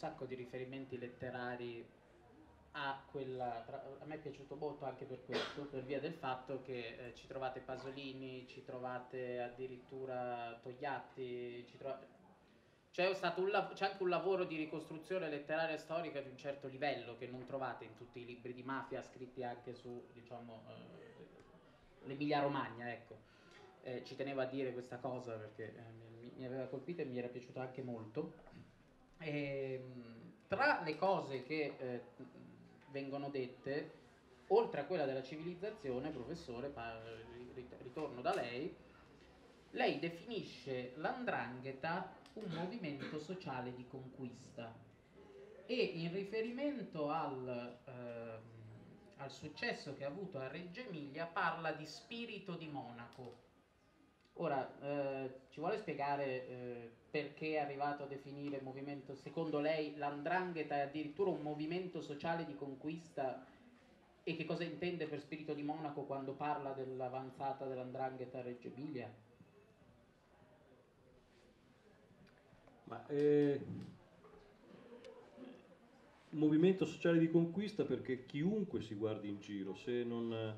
sacco di riferimenti letterari a quella, a me è piaciuto molto anche per questo, per via del fatto che eh, ci trovate Pasolini, ci trovate addirittura Togliatti, trovate... C'è, anche un lavoro di ricostruzione letteraria e storica di un certo livello che non trovate in tutti i libri di mafia scritti anche su, diciamo, eh, l'Emilia Romagna, ecco. Eh, ci tenevo a dire questa cosa perché eh, mi, mi, aveva colpito e mi era piaciuto anche molto. E, ehm, tra le cose che eh, vengono dette, oltre a quella della civilizzazione, professore, ritorno da lei, lei definisce l'andrangheta un movimento sociale di conquista e in riferimento al, eh, al successo che ha avuto a Reggio Emilia parla di spirito di Monaco Ora, eh, ci vuole spiegare eh, perché è arrivato a definire movimento, secondo lei l'andrangheta è addirittura un movimento sociale di conquista e che cosa intende per spirito di monaco quando parla dell'avanzata dell'andrangheta a Reggio Emilia? Ma eh, movimento sociale di conquista perché chiunque si guardi in giro, se non, eh,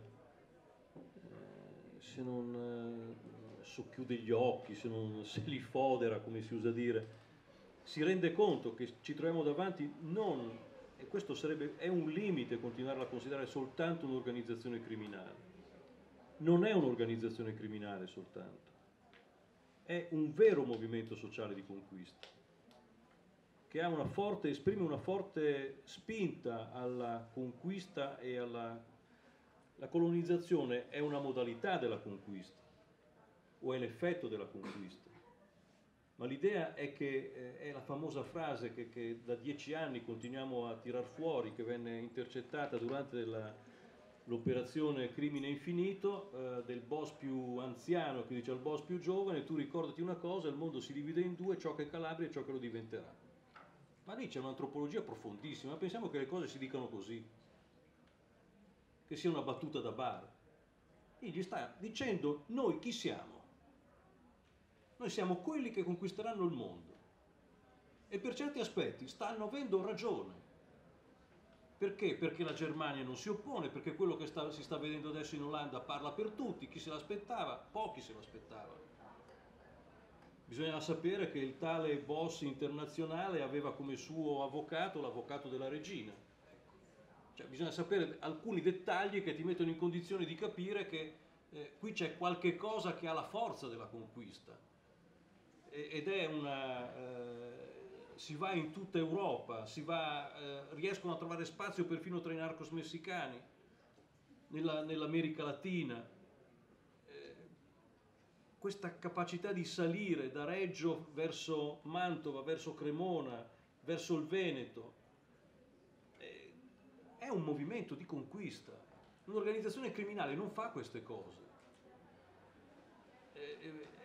se non eh, socchiude gli occhi, se, non, se li fodera, come si usa dire, si rende conto che ci troviamo davanti non, e questo sarebbe, è un limite continuare a considerare soltanto un'organizzazione criminale. Non è un'organizzazione criminale soltanto, è un vero movimento sociale di conquista che una forte, esprime una forte spinta alla conquista e alla la colonizzazione è una modalità della conquista o è l'effetto della conquista. Ma l'idea è che eh, è la famosa frase che, che, da dieci anni continuiamo a tirar fuori, che venne intercettata durante l'operazione Crimine Infinito, eh, del boss più anziano che dice al boss più giovane, tu ricordati una cosa, il mondo si divide in due, ciò che è Calabria e ciò che lo diventerà. Ma lì c'è un'antropologia profondissima, pensiamo che le cose si dicano così, che sia una battuta da bar. Egli sta dicendo noi chi siamo? Noi siamo quelli che conquisteranno il mondo. E per certi aspetti stanno avendo ragione. Perché? Perché la Germania non si oppone, perché quello che sta, si sta vedendo adesso in Olanda parla per tutti, chi se l'aspettava, pochi se l'aspettavano. Bisognava sapere che il tale boss internazionale aveva come suo avvocato l'avvocato della regina. Cioè, bisogna sapere alcuni dettagli che ti mettono in condizione di capire che eh, qui c'è qualche cosa che ha la forza della conquista ed è una... Eh, si va in tutta Europa, va, eh, riescono a trovare spazio perfino tra i narcos messicani, nella, nell'America Latina. Eh, questa capacità di salire da Reggio verso Mantova, verso Cremona, verso il Veneto, eh, è un movimento di conquista. Un'organizzazione criminale non fa queste cose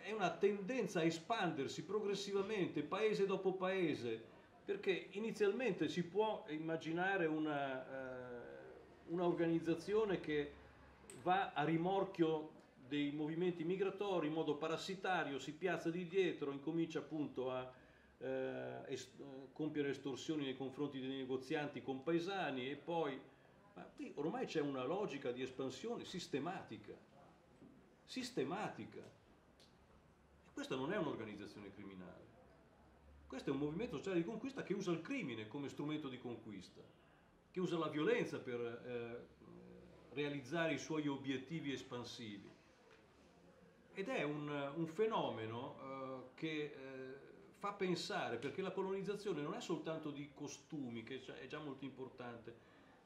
è una tendenza a espandersi progressivamente, paese dopo paese, perché inizialmente si può immaginare una, uh, una organizzazione che va a rimorchio dei movimenti migratori in modo parassitario, si piazza di dietro, incomincia appunto a eh, est compiere estorsioni nei confronti dei negozianti con paesani e poi, ma ormai c'è una logica di espansione sistematica, sistematica. Questa non è un'organizzazione criminale. Questo è un movimento sociale di conquista che usa il crimine come strumento di conquista, che usa la violenza per eh, realizzare i suoi obiettivi espansivi. Ed è un, un fenomeno eh, che eh, fa pensare, perché la colonizzazione non è soltanto di costumi, che è già molto importante,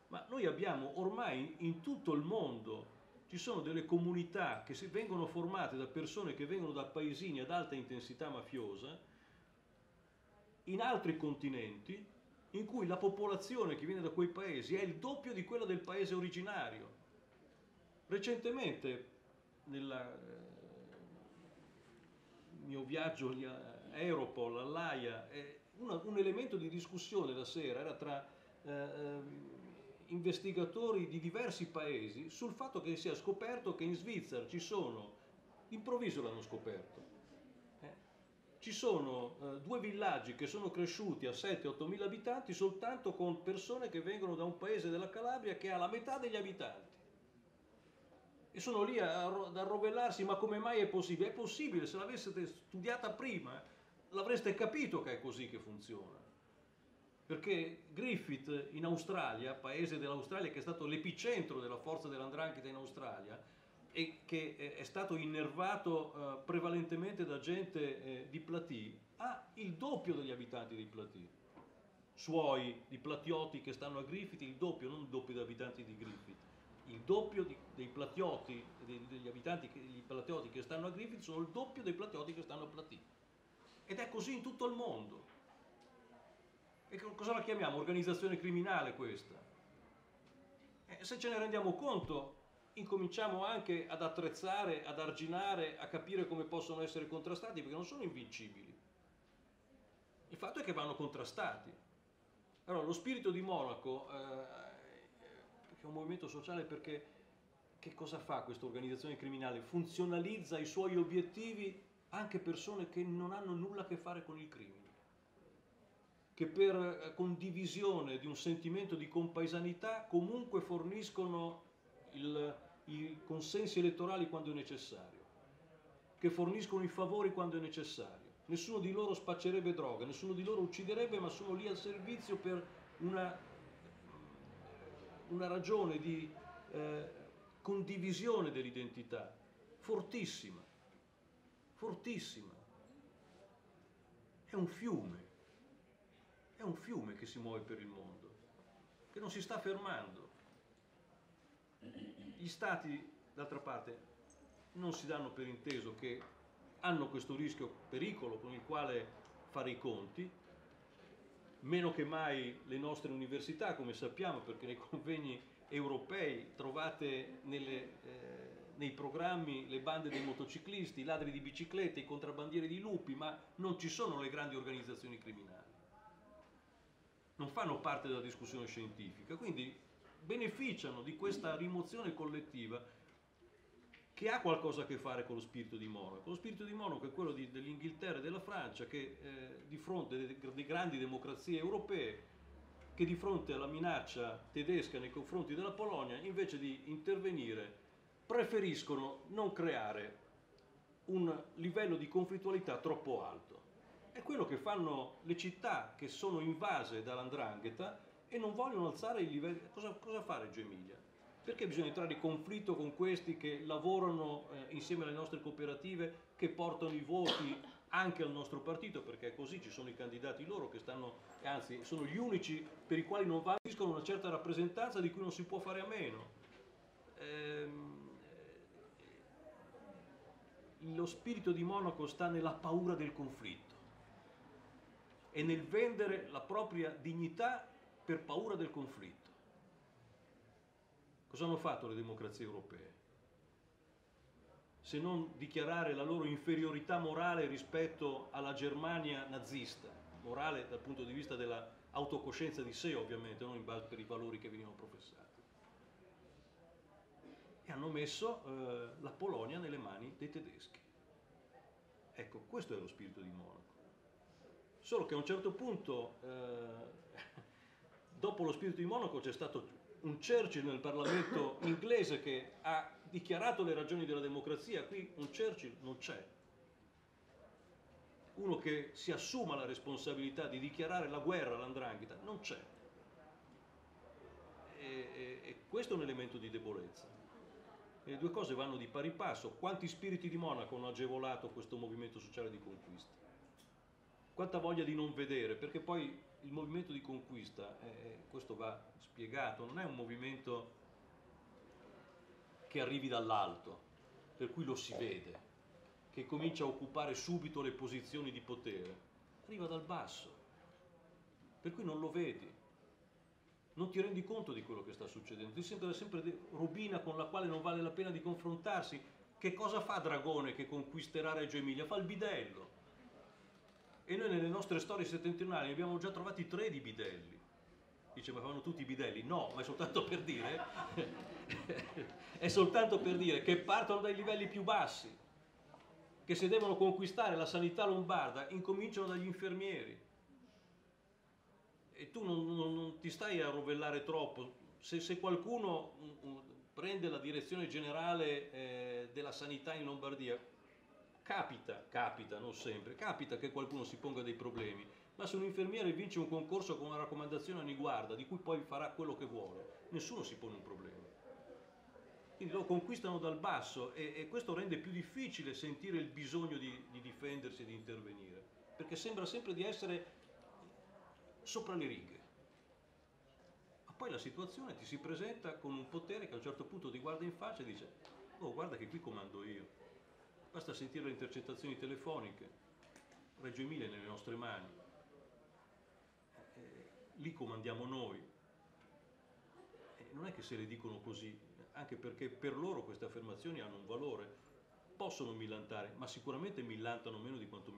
ma noi abbiamo ormai in tutto il mondo ci sono delle comunità che vengono formate da persone che vengono da paesini ad alta intensità mafiosa in altri continenti in cui la popolazione che viene da quei paesi è il doppio di quella del paese originario. Recentemente, nel eh, mio viaggio a Europol, all'AIA, eh, un elemento di discussione la sera era tra eh, ehm, investigatori di diversi paesi sul fatto che si è scoperto che in Svizzera ci sono, improvviso l'hanno scoperto, eh, ci sono eh, due villaggi che sono cresciuti a 7-8 mila abitanti soltanto con persone che vengono da un paese della Calabria che ha la metà degli abitanti. E sono lì ad arrovellarsi, ma come mai è possibile? È possibile, se l'aveste studiata prima, l'avreste capito che è così che funziona. Perché Griffith in Australia, paese dell'Australia che è stato l'epicentro della forza dell'andrangheta in Australia, e che è stato innervato uh, prevalentemente da gente eh, di Platì, ha il doppio degli abitanti di Platì. Suoi, di platioti che stanno a Griffith, il doppio, non il doppio degli abitanti di Griffith. Il doppio di, dei platioti, dei, degli abitanti, degli platioti che stanno a Griffith sono il doppio dei platioti che stanno a Platì. Ed è così in tutto il mondo. E cosa la chiamiamo? Organizzazione criminale questa? E se ce ne rendiamo conto, incominciamo anche ad attrezzare, ad arginare, a capire come possono essere contrastati, perché non sono invincibili. Il fatto è che vanno contrastati. Allora, lo spirito di Monaco, eh, che è un movimento sociale perché che cosa fa questa organizzazione criminale? Funzionalizza i suoi obiettivi anche persone che non hanno nulla a che fare con il crimine, che per eh, condivisione di un sentimento di compaesanità comunque forniscono il, i consensi elettorali quando è necessario, che forniscono i favori quando è necessario. Nessuno di loro spaccerebbe droga, nessuno di loro ucciderebbe, ma sono lì al servizio per una, una ragione di eh, condivisione dell'identità fortissima, fortissima. È un fiume, è un fiume che si muove per il mondo, che non si sta fermando. Gli stati, d'altra parte, non si danno per inteso che hanno questo rischio, pericolo con il quale fare i conti, meno che mai le nostre università, come sappiamo, perché nei convegni europei trovate nelle, eh, nei programmi le bande dei motociclisti, i ladri di biciclette, i contrabbandieri di lupi, ma non ci sono le grandi organizzazioni criminali. Non fanno parte della discussione scientifica, quindi beneficiano di questa rimozione collettiva che ha qualcosa a che fare con lo spirito di Monaco. Lo spirito di Monaco è quello dell'Inghilterra e della Francia che eh, di fronte alle grandi democrazie europee, che di fronte alla minaccia tedesca nei confronti della Polonia, invece di intervenire, preferiscono non creare un livello di conflittualità troppo alto. È quello che fanno le città che sono invase dall'andrangheta e non vogliono alzare il livello. Cosa, cosa fa Reggio Emilia? Perché bisogna entrare in conflitto con questi che lavorano eh, insieme alle nostre cooperative, che portano i voti anche al nostro partito, perché è così, ci sono i candidati loro che stanno, anzi sono gli unici per i quali non valgono una certa rappresentanza di cui non si può fare a meno. Ehm, eh, lo spirito di Monaco sta nella paura del conflitto e nel vendere la propria dignità per paura del conflitto. Cosa hanno fatto le democrazie europee? Se non dichiarare la loro inferiorità morale rispetto alla Germania nazista, morale dal punto di vista dell'autocoscienza di sé ovviamente, non in base per i valori che venivano professati. E hanno messo eh, la Polonia nelle mani dei tedeschi. Ecco, questo è lo spirito di Monaco. Solo che a un certo punto eh, dopo lo spirito di Monaco c'è stato un Churchill nel Parlamento inglese che ha dichiarato le ragioni della democrazia, qui un Churchill non c'è. Uno che si assuma la responsabilità di dichiarare la guerra all'andrangheta, non c'è. E, e, e, questo è un elemento di debolezza. E le due cose vanno di pari passo. Quanti spiriti di Monaco hanno agevolato questo movimento sociale di conquista? Quanta voglia di non vedere, perché poi il movimento di conquista, eh, questo va spiegato, non è un movimento che arrivi dall'alto, per cui lo si vede, che comincia a occupare subito le posizioni di potere, arriva dal basso, per cui non lo vedi, non ti rendi conto di quello che sta succedendo, ti sembra sempre robina con la quale non vale la pena di confrontarsi. Che cosa fa Dragone che conquisterà Reggio Emilia? Fa il bidello e noi nelle nostre storie settentrionali abbiamo già trovati tre di bidelli. Dice, ma fanno tutti i bidelli? No, ma è soltanto per dire, è soltanto per dire che partono dai livelli più bassi. che se devono conquistare la sanità lombarda incominciano dagli infermieri. E tu non, non, non ti stai a rovellare troppo. Se, se qualcuno mm, mm, prende la direzione generale eh, della sanità in Lombardia, capita, capita, non sempre, capita che qualcuno si ponga dei problemi, ma se un infermiere vince un concorso con una raccomandazione a Niguarda, di cui poi farà quello che vuole, nessuno si pone un problema. Quindi lo conquistano dal basso e, e questo rende più difficile sentire il bisogno di, di difendersi e di intervenire, perché sembra sempre di essere sopra le righe. Ma poi la situazione ti si presenta con un potere che a un certo punto ti guarda in faccia e dice, oh guarda che qui comando io. Basta sentire le intercettazioni telefoniche, Reggio Emilia nelle nostre mani, eh, lì comandiamo noi. E non è che se le dicono così, anche perché per loro queste affermazioni hanno un valore. Possono millantare, ma sicuramente millantano meno di quanto